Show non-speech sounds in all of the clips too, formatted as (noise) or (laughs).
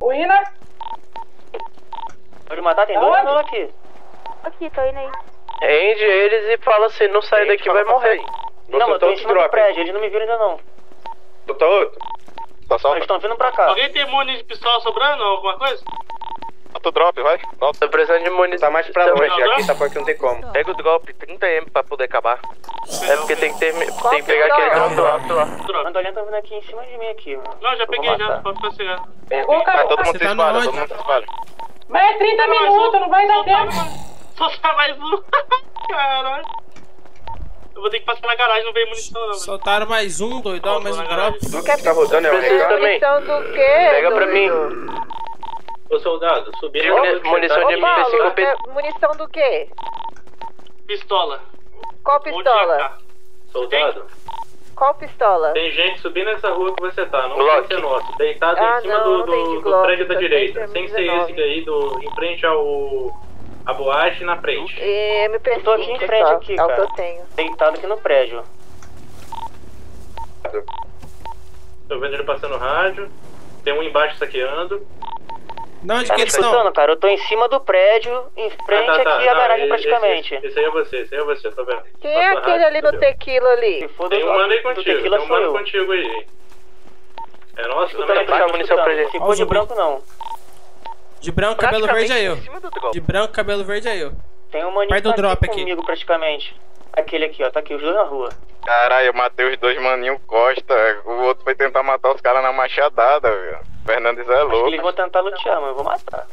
O Ina? Pode matar, tem dois não aqui. Aqui, tô indo aí. Rende eles e fala se não sair daqui vai morrer. Você não, tá eu tô em cima do prédio, eles não me viram ainda não. Doutor, tá, tá solta. Eles estão vindo pra cá. Alguém tem munição de pistola sobrando ou alguma coisa? Bota o drop, vai. Volta. Tô precisando de munição. Tá mais pra também. longe, aqui tá porque não tem como. Pega o drop, 30M pra poder acabar. É porque tem que, ter, tem que pegar drop? aquele drop lá. Randolinha tá vindo aqui em cima de mim aqui, mano. Não, já peguei já, pode ficar cegado. Pegou, Vai, cara. todo mundo se tá espalha, todo mundo se espalha. Mas é 30 minutos, não vai dar tempo. Soltar mais um. (laughs) Caralho. Eu vou ter que passar na garagem, não veio munição não. Soltaram mais um, doidão, mais um drop. Tudo que tá rodando é o Preciso também. Munição do quê? Pega pra mim. Ô soldado, subi De muni- munição de Ô, Paulo, MP5 P... é munição do quê? Pistola. Qual pistola? Soldado, Qual pistola? tem gente subindo nessa rua que você tá, não Glock. sei se é nosso. Deitado Ah, em cima não, do, do, do Glock, prédio da tem direita. Sem ser M19. esse aí, do, em frente ao. a boate na frente. E MP5, Eu tô aqui em frente aqui, É o que cara. eu tenho. Deitado aqui no prédio. Tô vendo ele passando rádio. Tem um embaixo saqueando. Não, onde Tá que eles estão? escutando, cara? Eu tô em cima do prédio, em frente Ah, tá, tá. aqui à garagem esse- praticamente. Esse, esse aí é você, esse aí é você, tô vendo. Quem é aquele rádio, ali no tequila ali? Se for Tem um mano aí contigo, tem um eu. contigo aí. É nosso também? aqui, puxar tá munição pra. Se for o de branco, não. De branco, cabelo verde é eu. De branco, cabelo verde é eu. Tem um maninho Perto do tá drop aqui aqui. comigo praticamente. Aquele aqui, ó. Tá aqui, os dois na rua. Caralho, eu matei os dois maninho Costa. O outro foi tentar matar os caras na machadada, velho. Fernandes é Acho que louco. eles vão tentar lutear, mas eu vou matar.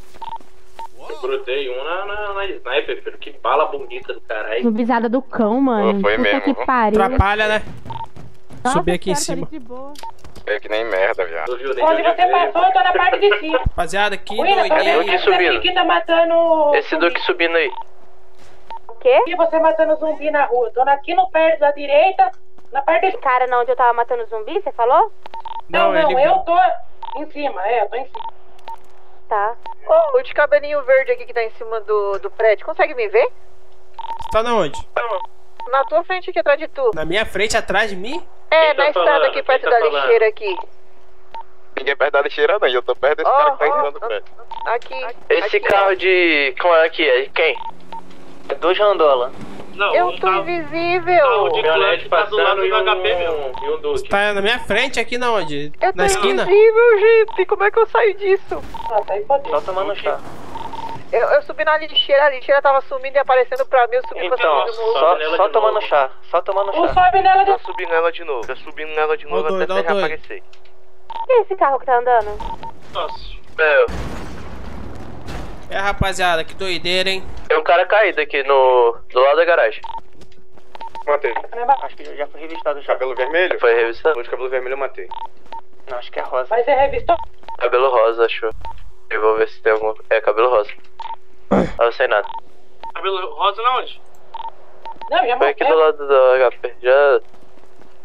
Eu brutei um na, na, na sniper, filho. Que bala bonita do caralho. Zumbizada do cão, mano. Foi Puta mesmo, que pariu. Atrapalha, né? Nossa Subir aqui em senhora, cima. É que nem merda, viado. Onde você passou, eu tô na parte de cima. Rapaziada, aqui O Ina, tá doidinho. vendo Duque esse subindo. aqui tá matando Esse Duque subindo aí. O quê? E você matando zumbi na rua. Tô aqui no pé da direita, na parte de... Cara, não, onde eu tava matando zumbi, você falou? Não, não, ele eu tô em cima, é, eu tô em cima. Tá. Ô, o de cabelinho verde aqui que tá em cima do, do prédio, consegue me ver? Tá na onde? Na tua frente aqui atrás de tu. Na minha frente, atrás de mim? É, Quem tá na estrada falando? aqui perto tá da falando? lixeira aqui. Ninguém perto da lixeira, não. Eu tô perto desse Ó, cara que tá em cima do prédio. Aqui. Esse aqui, carro de. Como é que é? Quem? É dois randola. Não, Eu um tô carro, invisível. carro de Caminhonete clã tá do lado e do HP mesmo. um, e um Duque. Tá na minha frente aqui na onde? Eu tô Na esquina? invisível, gente. Como é que eu saio disso? Aí fodeu. Só tomando chá. Eu, eu subi na lixeira, a lixeira tava sumindo e aparecendo pra mim, eu subi pra Então, do morro. só, nela só de tomando novo. chá. Só tomando chá. sobe nela de... Tá subindo ela de novo. Tá subindo nela de novo o até o doido. reaparecer. Que é esse carro que tá andando? Nossa. É, É, rapaziada, que doideira, hein? tem um cara caído aqui no. do lado da garagem. Matei. Acho que já foi revistado já. Cabelo vermelho? Foi revistado? O de cabelo vermelho eu matei. Não, acho que é rosa. Vai ser revistou? Cabelo rosa, achou. Eu vou ver se tem alguma. É, cabelo rosa. Ah, sem nada. Cabelo rosa na onde? Não, já Foi aqui do lado do HP. Já.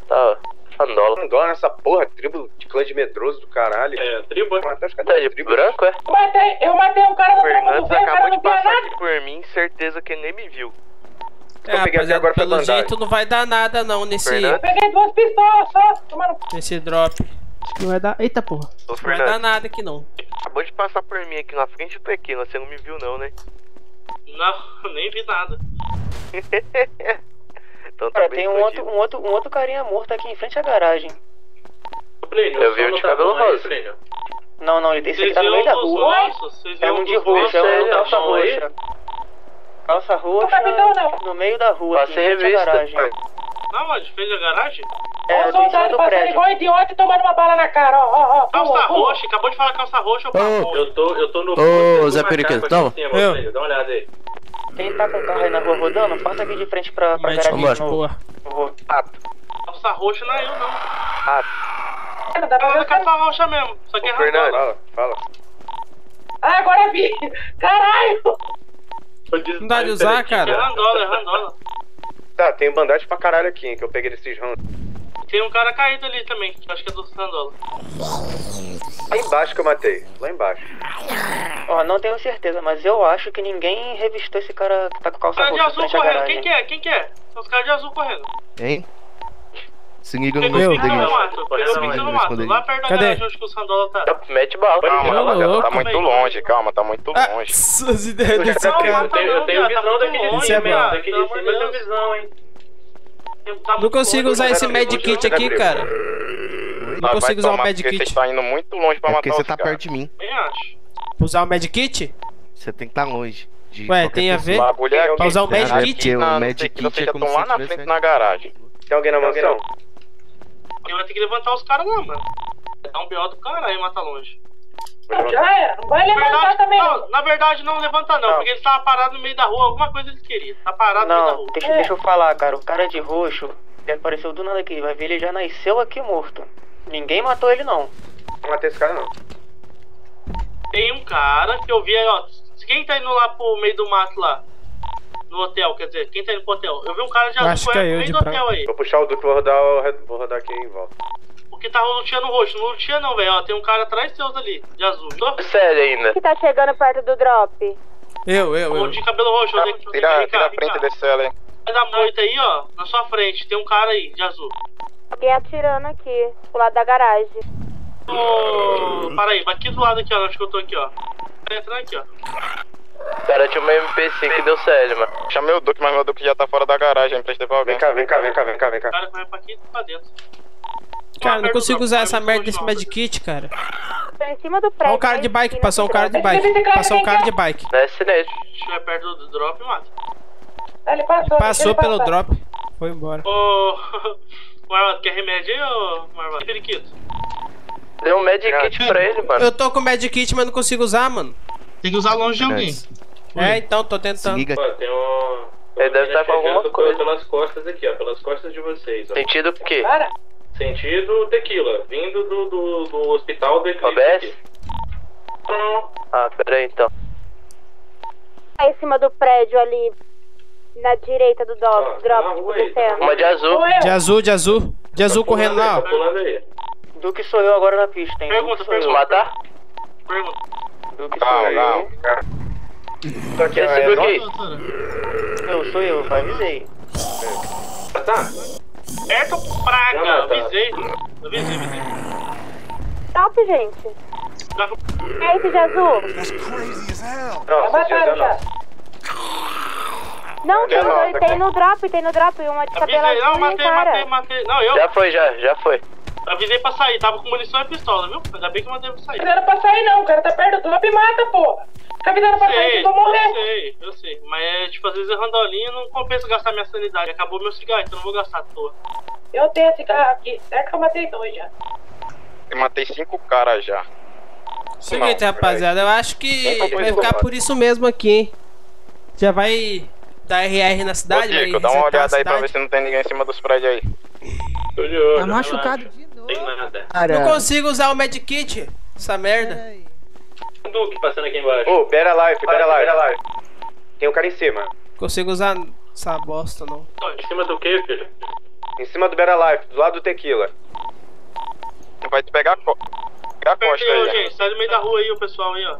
Tá. Fandola. Um dólar nessa porra, tribo de clã de medroso do caralho. É, tribo, é? Matar os Tá de da tribo. branco, é? Eu matei, eu matei um cara no trampo do Fernandes velho, o cara acabou não de aqui por mim, certeza que ele nem me viu. É, rapaziada, agora pelo bandagem. jeito não vai dar nada não nesse, Fernando? Peguei duas pistolas só, tomando... nesse drop. Não vai dar. Eita porra. Ô, Não vai dar nada aqui não. acabou de passar por mim aqui na frente do tequila. Você não me viu, não, né? Não, (laughs) nem vi nada. (laughs) então tá bem tem um escondido. outro, um, outro, um outro carinha morto aqui em frente à garagem. Plínio, Eu vi o de tá cabelo rosa. Não, não, esse aqui tá no meio da rua. É um de roxo, é um calça roxa. Calça roxa não. no meio da rua, aqui, ser em frente à revista. garagem. pai. Não, onde? Fez a garagem? É, o soldado do passando igual idiota e tomando uma bala na cara, ó, ó, ó. Calça Pula, pula. roxa, acabou de falar calça roxa ou oh. Eu tô, eu tô no... Ô, Zé Periquito. Plínio, Dá uma olhada aí. Quem tá com o carro aí na rua rodando, passa aqui de frente pra, pra Mas garagem. Eu vou. Calça roxa não é eu, não. Não dá pra é caras. calça roxa mesmo. Só que é Fernando. randola. Fala, fala. Ah, agora vi. Caralho. Não dá de usar, É cara. randola, é randola. Tá, tem bandagem pra caralho aqui, hein, que eu peguei desses rãs. Tem um cara caído ali também, que eu acho que é do randola. Lá embaixo que eu matei. Lá embaixo. Ó, não tenho certeza, mas eu acho que ninguém revistou esse cara que tá com calça Cara de roxa azul correndo, quem que é? Quem que é? São os caras de azul correndo. Hein? Se liga no meu o Pix no mato. Pegou o Pix no mato. Lá perto da Cadê? garagem onde que o Sandola tá. Mete bala. Calma, rapaziada, louco. tá muito longe, calma, tá muito Ah, longe. Essas ideias desse cara. não, tá Eu tenho tá visão muito daqui de longe, Isso é cima, daqui de cima de eu tenho visão, hein. Tá Não consigo longe, usar esse medkit aqui, cara. Não consigo usar o medkit. estão indo muito longe pra É matar porque você tá perto de mim. Acho. Usar o medkit? Você tem que estar longe. de Ué, qualquer tem a ver? O é Pra usar o medkit? Não, o não sei medkit é já como se lá na tivesse frente na garagem. Tem alguém na mansão? Ele vai ter que levantar os caras lá, mano. Dá um BO do caralho e mata longe. Não, já era. Não vai Na levantar verdade, também. não. não, na verdade não levanta não, porque ele tava parado no meio da rua, alguma coisa eles queriam. Tá parado no meio da Não, rua. deixa, deixa eu falar, cara. O cara de roxo, ele apareceu do nada aqui. Vai ver, ele já nasceu aqui morto. Ninguém matou ele, não. Não matei esse cara, não. Tem um cara que eu vi aí, ó. Quem tá indo lá pro meio do mato lá? No hotel, quer dizer, quem tá indo pro hotel? Eu vi um cara de azul Acho que é eu no de do hotel aí. Vou puxar o Duque, vou rodar, o- vou rodar aqui em volta. Porque tá luteando roxo. Não lutia não, velho. Ó, tem um cara atrás de seus ali, de azul. Tô? Sério ainda. Que tá chegando perto do drop. Eu, eu, eu. de cabelo roxo. dei- vem Tira, tira a frente cá. desse aí. Atrás da moita aí, ó. Na sua frente. Tem um cara aí, de azul. Alguém atirando aqui, pro lado da garagem. Ô, para aí, aqui do lado aqui, ó. Onde que eu tô aqui, ó. Tá entrando aqui, ó. Cara, tinha uma MP5 que deu sério, mano. Chamei o Duque, mas meu Duque já tá fora da garagem, emprestei pra alguém. Vem cá, vem cá, vem cá, vem cá, vem O cá. cara correu pra aqui e pra dentro. Cara, não consigo usar essa merda desse medkit, cara. Tô em cima do Olha prédio. o cara né? de bike, passou um do cara de bike. Passou um vem cara cá. de bike. Desce nele. Se estiver perto do drop, mata. Ele passou. Passou pelo drop. Foi embora. (laughs) Ô, Marlon, quer remédio aí, ô Marlon? Periquito. Deu um medkit pra ele, mano. Eu tô com medkit, mas não consigo usar, mano. Tem que usar longe de alguém. É, então, tô Se tentando. liga. Ó, tem um... Ele deve estar com alguma coisa. Pelas costas aqui, ó. Pelas costas de vocês, ó. Sentido o quê? Para. Sentido tequila. Vindo do, do, do hospital do Eclipse. Ah, pera aí então. Tá em cima do prédio ali. Na direita do Ó, drop, tá drop aí, descendo. Uma de azul. De azul, de azul. De azul correndo lá, Tá ó. pulando aí. Duque sou eu agora na pista, hein? Pergunta, pergunta. Matar? Pergunta. Duque sou Calma, eu. calma. Tô aqui, Esse é, Duque nós- aí. Doutora. Eu sou eu, avisei. Ah, tá. Certo, praga. Não, tá. Avisei. Avisei, avisei. Drop, gente. É esse de azul? Já Não, esse mataram dia já. não. Não, tem, Tem não, dois, tá tem no drop, tem no drop. Uma de cabelo. Não, azul um matei, matei, cara. matei. Não, eu Já foi, já, já foi. Avisei pra sair. Tava com munição e pistola, viu? Ainda bem que eu mandei pra sair. Não era pra sair, não. O cara tá perto do drop e mata, porra. Fica avisando pra sair que eu vou eu morrer. sei, eu sei. Mas é tipo, às vezes é randolinha não compensa gastar minha sanidade. Acabou meu cigarro, então eu não vou gastar à toa. Eu tenho esse carro aqui. Certo que eu matei dois já. Eu matei cinco caras já. Seguinte, Não, rapaziada, eu acho que vai ficar por isso mesmo aqui, hein? Já vai dar RR na Ô, cidade, vai Dico, dá uma olhada aí pra ver se não tem ninguém em cima dos prédios aí. Tô de olho. Tá machucado. Tem nada. Cara. Não consigo usar o medkit, essa merda. O Duque passando aqui embaixo. Ô, Better Life, Better Life. Tem um cara em cima. Consigo usar essa bosta, não. Em cima do que, filho? Em cima do Better Life, do lado do Tequila. Vai te pegar a, co pegar a costa Perdeu, aí. gente. Sai do meio da rua aí, o pessoal aí, ó.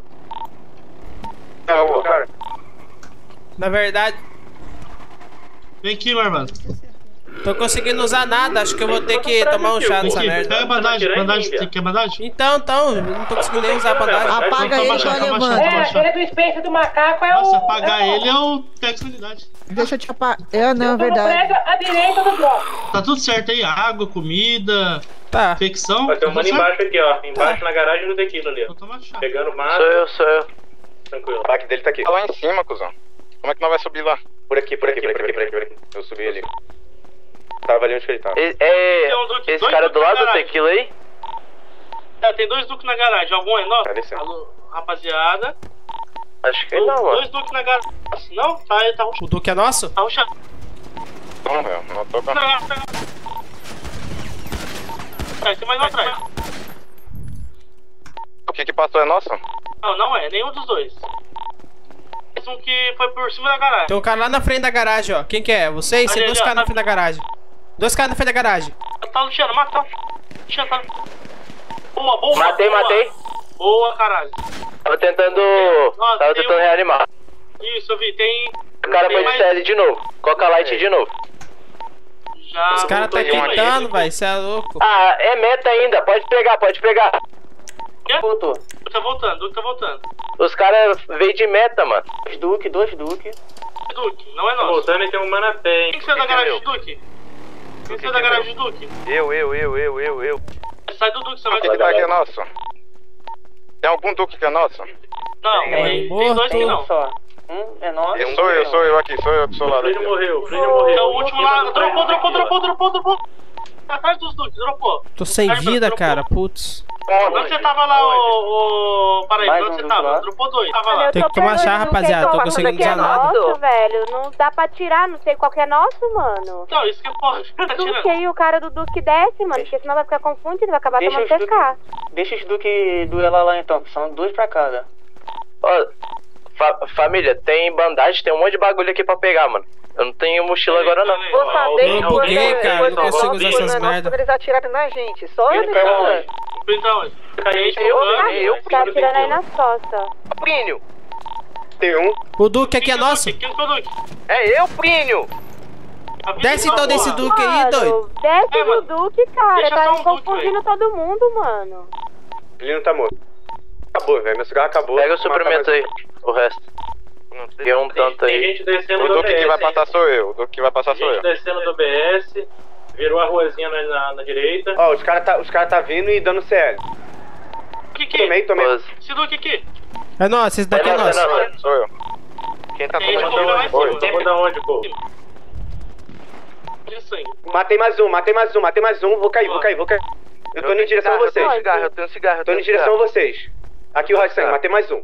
Não, ô, cara. Na verdade, Vem aqui, meu irmão. Tô conseguindo usar nada, acho que eu vou ter que tomar um chá nessa merda. Pega a bandagem, bandagem. Você quer bandagem? Então, então, eu não tô conseguindo nem usar a bandagem. Apaga ele que chá, levanto. É, aquele do Space do macaco é o. Nossa, apagar é ele é o pega sanidade. Deixa eu te apagar. É, não, é tô verdade. à direita do drop. Tá tudo certo aí, água, comida, Tá. infecção. Vai ter um tá mano tudo certo? embaixo aqui, ó. Embaixo na garagem do tequila ali. Pegando Sou mato. eu, sou eu. Tranquilo. O back dele tá aqui. Tá lá em cima, cuzão. Como é que nós vai subir lá? Por aqui, por aqui, por aqui, por aqui, por aqui. Eu subi ali. Tava ali onde ele tava. É, um Duque, esse cara do lado do tequila aí? É, tem dois duques na garagem. Algum é nosso? Tá descendo. Alô, rapaziada. Acho que Dois, não, mano. dois duques na garagem. Não? Tá, ele tá ruxando. O Duque é nosso? Tá ruxando. Não, velho. Não tô com. Tá, tá. Tá, tem mais um atrás. O que que passou é nosso? Não, não é. Nenhum dos dois. Esse um que foi por cima da garagem. Tem um cara lá na frente da garagem, ó. Quem que é? Vocês? Tem dois caras na tá- frente da garagem. Dois caras na frente da garagem. Tá luteando, mata. Luteando, tá. Boa, boa. Matei, boa. matei. Boa, caralho. Tava tentando. Ó, Tava tentando um- reanimar. Isso, eu vi. Tem. O cara tem foi de mais- CL de novo. Coca Light de novo. Já Os caras tá quitando, velho. Cê é louco. Ah, é meta ainda, pode pegar, pode pegar. Quê? Voltou. Tá voltando, Duque tá voltando. Os caras veio de meta, mano. Dois Duque, dois Duque. Duque, não é Tá nosso. voltando e tem um manapé, hein? Quem que saiu da é garagem de Duque? Quem saiu da é garagem de Duque? Eu, eu, eu, eu, eu, eu. Sai do Duque, você vai O que que tá aqui é nosso? Tem algum duque que é nosso? Não, tem, tem dois que não. Só. Um é nosso. Eu sou eu, sou eu aqui, sou eu que sou lá O Frênio daqui. morreu, o Frênio morreu. É o último lá. Dropou, dropou, dropou, dropou, dropou. Atrás dos dropou. Tô sem Atrás dos- vida, dropou. cara. Putz. Onde você tava lá, ô. ô Paraíba, Mais onde um você tava? lá. Dropou dois, tava lá. Tem que tomar chá, rapaziada, tô qual- conseguindo que é desanado. nosso, velho. Não dá pra tirar, não sei qual que é nosso, mano. Não, isso que é porra. Tá Duque aí, o cara do Duque desce, mano, porque senão vai ficar confundido, vai acabar Deixa tomando TK. deixa os Duque duelar lá então, que são dois pra cada. Ó, fa- família, tem bandagem, tem um monte de bagulho aqui pra pegar, mano. Eu não tenho mochila agora, não. Vou saber Eu que buguei, cara, quando não consigo usar essas merda. Eles atirarem na gente, só caiu sabe. aonde? Então, onde? Caiu, Eu, eu, eu, Tá atirando aí nas costas. Plínio. Tem um. O Duque aqui é nosso. É eu, Plínio. Desce então desse Duque aí, doido. Desce É, do Duque, cara. Tá confundindo todo mundo, mano. Ele não tá morto. Acabou, velho. Meu cigarro acabou. Pega o suprimento aí, o resto. Não, tem- Tem um tanto Tem aí. gente descendo O do duque que BS, vai hein? passar sou eu, o duque que vai passar sou Gente eu. descendo do BS, virou a ruazinha na, na, na direita. Ó, os caras tá, os cara tá vindo e dando CL. Que que? Tomei, tomei. Duque aqui. É nosso, esse daqui é É nosso, é. Sou eu. Quem tá Tem tomando? Vamos da onde, pô? Matei mais um, matei mais um, matei mais um. Vou cair, vou cair, vou cair. Eu tô indo em direção a vocês. um cigarro, eu tenho cigarro. Tô indo em direção a vocês. Aqui o Rossan, matei mais um.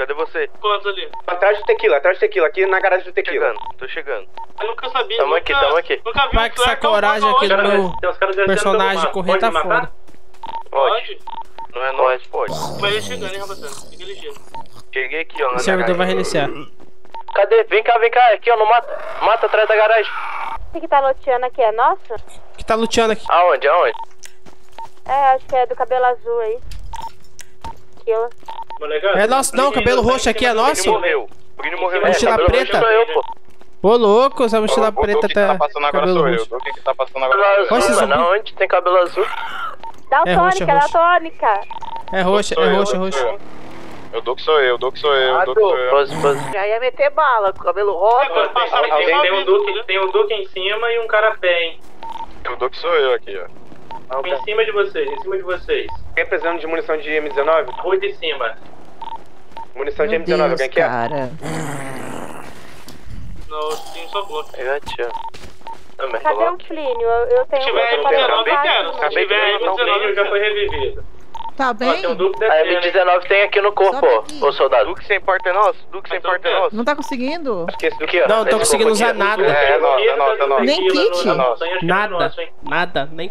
Cadê você? Quantos ali? Atrás do tequila, atrás do tequila, aqui na garagem do tequila. Chegando, tô chegando. Eu nunca sabia. Tamo nunca, aqui, tamo aqui. Nunca vi Vai um que essa coragem aqui do meu personagem correr tá foda. Pode. Não é nóis, pode. Vai ele chegando, hein, rapaziada. Fica ligeiro. Cheguei aqui, ó. O servidor vai reiniciar. Cadê? Vem cá, vem cá. Aqui, ó, não mata. Mata atrás da garagem. Esse que tá loteando aqui é nosso? Que tá luteando aqui. Aonde, aonde? É, acho que é do cabelo azul aí. Aquilo. É nosso não, cabelo tá roxo aqui é nosso? Morreu. O Bruno morreu. Mochila cabelo preta? roxo sou eu, pô. Ô louco, essa mochila O preta duque que tá tá passando agora cabelo sou eu, o roxo. duque que tá passando agora sou azul, eu. Zumbi. Aonde tem cabelo azul? Daltônica, é daltônica. É roxo, é eu, roxo, é sou roxo. eu. O duque sou eu, o duque sou eu, o duque sou eu. Pose, pose. Já ia meter bala, com cabelo rosa. Tem, tem, tem um duque, tem um duque em cima e um cara a pé, hein? O duque sou eu aqui, ó. Em cima de vocês, em cima de vocês. Quem precisando de munição de M19? Rua de cima. Munição de Meu M19, Deus, alguém quer? cara. Não, eu tenho só bloco. Eu atiro. Também Cadê o. Plínio? Eu, eu tenho Se tiver eu M19, eu tenho quero. Se de tiver levantar O Plínio M19, já eu foi revivido. Tá Ó, bem? tem um duque A descendo. hein? M19 tem aqui no corpo, Sobe ó. aqui. Ô, soldado. Duque sem porta é nosso? Duque sem porta é nosso? Não tá conseguindo? Que esse Duque Aqui, ó. Não, tô Esse conseguindo usar nada. É, é nosso, é nosso, é nosso. Nem kit? Que é Nada, nada, nem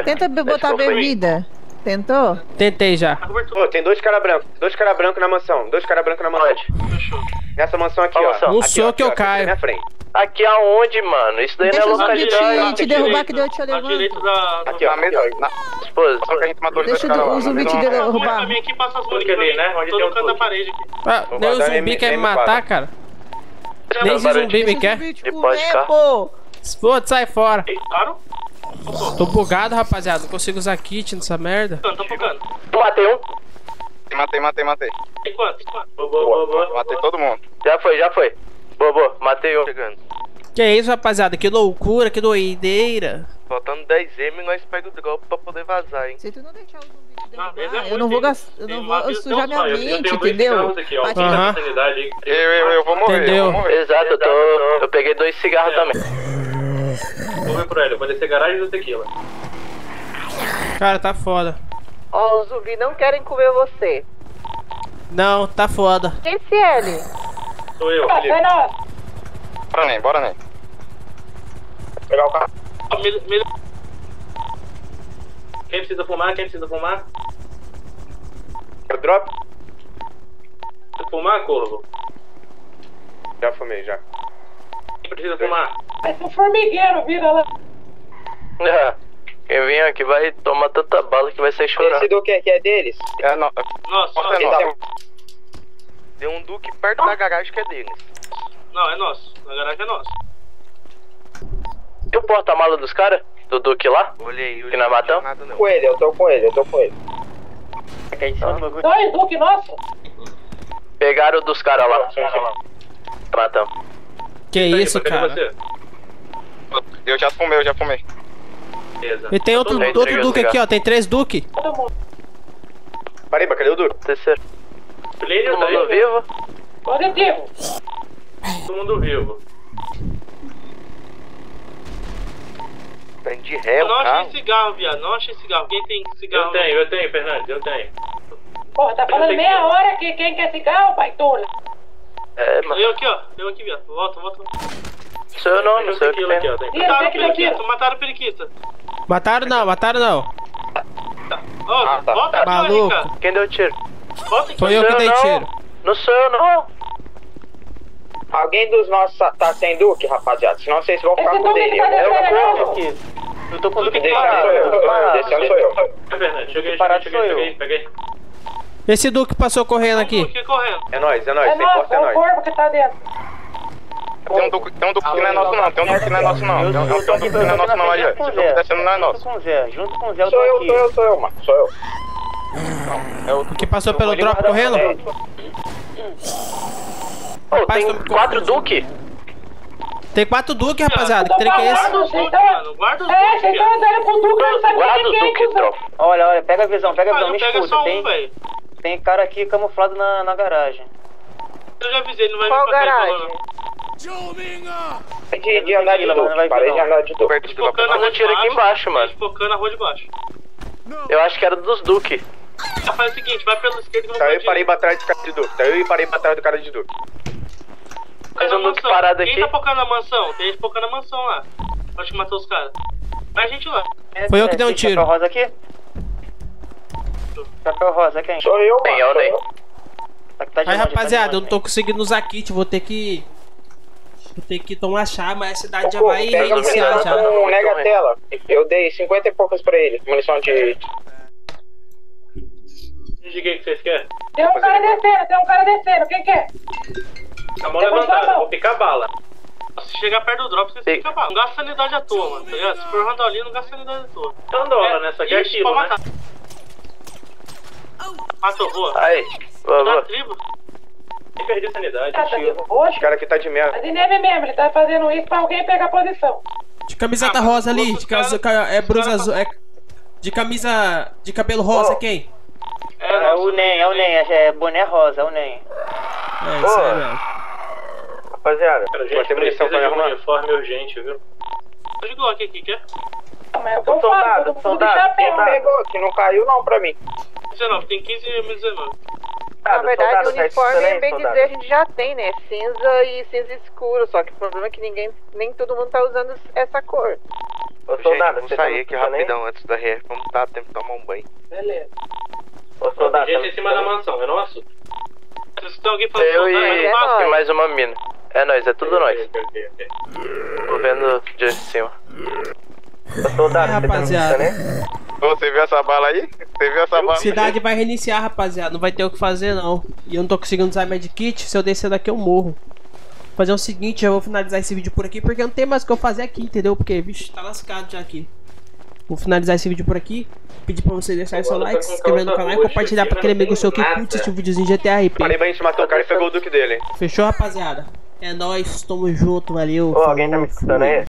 ó. Tenta botar bebida. Tentou? Tentei já. Ô, tem dois cara branco, dois cara branco na mansão, dois cara branco na mansão. Nessa mansão aqui, Qual ó. mansão? Um Aqui, ó, soco aqui, eu ó, aqui caio. Na frente. Aqui aonde, mano? Isso daí Deixa não é localidade. te, te derrubar que eu te direita levanto. da... Aqui, ó, na mesa, na... Esposa. Só que a gente matou Deixa o zumbi te derrubar. Mim aqui passa as Duque ali, né? Onde tem um canto da parede aqui. Ah, nem o zumbi quer me M4. matar, cara. Nem esse zumbi me Deixa quer. os zumbis te De pó de comer, carro. pô. Sai fora. Claro? Tô bugado, rapaziada. Não consigo usar kit nessa merda. Tô tô focando. Matei um. Matei, matei, matei. Tem quanto? Quanto? Boa, boa, boa, boa. Matei todo mundo. Já foi, já foi. Boa, boa. Matei um. Chegando. Que isso, rapaziada? Que loucura, que doideira. Faltando 10M e nós pegamos o drop pra poder vazar, hein? Se tu não deixar o zumbi te derrubar, esse é eu não vou gastar. Eu não vou vida- sujar minha eu, eu mente, tenho dois entendeu? aqui, ó. Quem? Eu, eu, eu vou morrer, Entendeu? eu vou morrer. Exato, eu tô. Eu peguei dois cigarros É. também. Vou ver por ele, vou descer garagem do tequila. Cara, tá foda. Ó, os zumbis não querem comer você. Não, tá foda. Esse ele. Sou eu. Sai na... Bora nem, bora nem. Pegar o carro. Ó, me- me- Quem precisa fumar? Quem precisa fumar? Quero drop? Precisa fumar, Corvo? Já fumei, já. Quem precisa fumar? Esse formigueiro vira lá. Ah, Quem vem aqui vai tomar tanta bala que vai sair chorando. Esse Duque aqui é deles? É, não. Nossa, Porta é nossa. nossa. Tem um Duque perto da garagem que é deles. Não, é nosso. Na garagem é nosso. E o porta-mala dos caras? Do Duque lá? Olhei, Que nós matamos? Com ele, eu tô com ele, eu tô com ele. Dois Duque nosso. Pegaram o dos caras lá. Matamos. Que isso, cara? Eu já fumei, eu já fumei. Beleza. E tem outro, outro Duque aqui, ó. Tem três Duque. Pariba, cadê o Duque? Terceiro. Plínio Todo tá mundo aí? vivo? Positivo. Todo mundo vivo. Tá de Eu ré o não achei carro. cigarro, viado. Não achei cigarro. Quem tem cigarro? Eu tenho, eu tenho, Fernandes, eu tenho. Porra, tá falando meia hora que quem quer cigarro, baitola. É, mano. Eu aqui, ó. Eu aqui, viado. Volta, volta. Sou eu não, não Deixa sei eu o que tequila aqui, tem. ó. Tem- Mataram o que periquito, mataram o periquito. Mataram não, mataram não. Ó, Ah, tá. volta aqui, ó, Maluco. Ricardo. Quem deu tiro? Aqui. Foi eu que Não, dei não. tiro. Não sou eu, não. Alguém dos nossos tá- tá sem Duque, rapaziada? Senão vocês vão ficar Esse com o Duque dele. tá Eu ele Aqui. Eu tô com o Duque parado. Deixando sou eu. É, Fernandes. Cheguei, Parado cheguei, cheguei, peguei. Esse Duque passou correndo aqui. Aqui correndo. É nóis, é nóis. É Sem nosso, porta é é o nóis. corpo que tá dentro. Tem um duque, tem um duque que não é nosso não, tem um duque que não é nosso não. Tem um duque que não é nosso não ali, ó. Esse duque descendo não é nosso. Junto com o Zé, junto com o Zé, eu tô Sou eu, aqui. sou eu, sou eu, mano. Sou eu. O que passou pelo drop correndo? Pô, Rapaz, tem tô- quatro Duque. Tem quatro Duque, rapaziada. Que Tô trem que é esse? Guarda os. Guarda os É, estão viado. andando com o Duque, eu não sabia Guarda quem os é, cuzão. tropa. Olha, olha, pega a visão, pega a visão, me escuta. um, Tem, velho. tem cara aqui camuflado na, na garagem. Eu já avisei, ele não vai Qual vir pra cá e garagem? de, de andar de Não vai Duque. vir, Parei de andar de Duque. Perto do tiro aqui embaixo, baixo. mano. Focando na rua de baixo. Eu acho que era dos Duque. Ah, faz o seguinte, vai pela esquerda que eu vou Tá eu e parei pra trás do cara de Duque. Tá eu e parei pra trás do cara de Duque. Mas um Duque mansão. parado Quem aqui. tá focando na mansão? Tem gente focando na mansão lá. Acho que matou os caras. Vai gente lá. Foi eu que dei um tiro. Chapéu rosa aqui? Chapéu rosa, quem? Sou eu, Tem, mano. eu eu. Tá, tá Aí, longe, rapaziada, tá eu não tô conseguindo usar kit. Vou ter que. Vou ter que tomar chá, mas a cidade já vai pega reiniciar munição já. com negatela. Eu dei 50 e poucas pra ele. Munição de. Diga o que vocês querem. Tem um cara descendo, tem um cara descendo, quem quer? A mão Levanta a levantada, mão. vou picar bala. Se chegar perto do drop, você Sim. fica bala. Não gasta sanidade à toa, mano, tá ligado? Se for randolinha, não gasta sanidade à toa. Randola, né? Essa aqui é Ixi, aquilo, pode né? Matou, boa. Aí, boa, boa. tribo. Nem perdi sanidade. Ah, tá. O cara aqui tá de merda. Tá de neve mesmo, ele tá fazendo isso pra alguém pegar a posição. De camiseta Ah, rosa ali. De casa, caras- é brusa azul. É, de camisa. De cabelo rosa, Ô. quem? É o NEM, é o NEM, é é boné rosa, é o NEM. É, isso aí mesmo. Rapaziada, Cara, gente, ter munição precisa pra um arrumar? uniforme urgente, viu? Tô de Glock aqui, quer? Mas é eu Soldado, soldado, soldado. Pegou, que não caiu não pra mim. 19, tem 15 e 19. Na verdade, soldado, o tá uniforme, excelente, bem dizer, a gente já tem, né? Cinza e cinza escuro. Só que o problema é que ninguém, nem todo mundo tá usando essa cor. Ô, Gente, soldado, vamos você tá sair aqui rapidão antes da RF. Vamos dar tempo de tomar um banho. Beleza. Soldado, Gente em cima da mansão, é nosso? Se tem alguém falando Eu soldado, e, é e mais uma mina. É nóis, é tudo nós. Ok, ok, ok. Tô vendo de cima. Soldado, É, rapaziada. Ô, Você viu essa bala aí? Você viu essa bala? Cidade vai reiniciar, rapaziada. Não vai ter o que fazer, não. E eu não tô conseguindo usar medkit. Se eu descer daqui, eu morro. Vou fazer o seguinte, eu vou finalizar esse vídeo por aqui, porque não tem mais o que eu fazer aqui, entendeu? Porque, bicho, tá lascado já aqui. Vou finalizar esse vídeo por aqui. Pedir pra você deixar seu like, se inscrever no canal e compartilhar pra aquele amigo seu que curte esse videozinho de GTA RP. Parei pra gente matar o cara e pegou o Duque dele? Fechou, rapaziada? É nóis, tamo junto, valeu. Ô, alguém tá me escutando aí?